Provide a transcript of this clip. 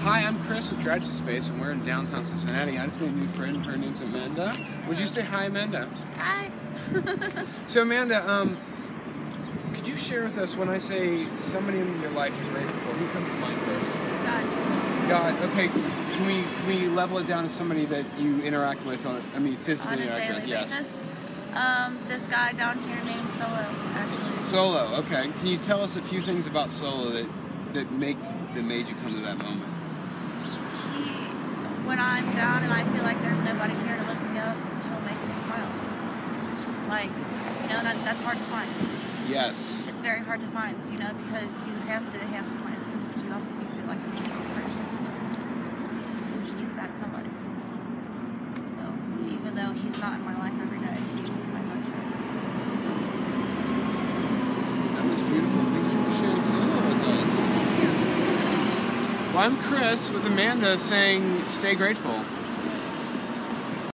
Hi, I'm Chris with Gratitude Space, and we're in downtown Cincinnati. I just made a new friend. Her name's Amanda. Would you say hi, Amanda? Hi. So, Amanda, um, could you share with us when I say somebody in your life you're grateful for? Who comes to mind first? God. God. Okay. Can we can we level it down to somebody that you interact with on? I mean, physically On a interact daily with. Yes. basis. Um, this guy down here named Solo, actually. Solo. Okay. Can you tell us a few things about Solo that that make that made you come to that moment? He, when I'm down and I feel like there's nobody here to lift me up, he'll make me smile. Like, you know, that, that's hard to find. Yes. It's very hard to find, you know, because you have to have somebody that can lift you up when you feel like you're being. And he's that somebody. So, even though he's not in my life every day, he's my best friend. So, That was beautiful. Thank you for sharing Solo with us. I'm Chris with Amanda saying stay grateful.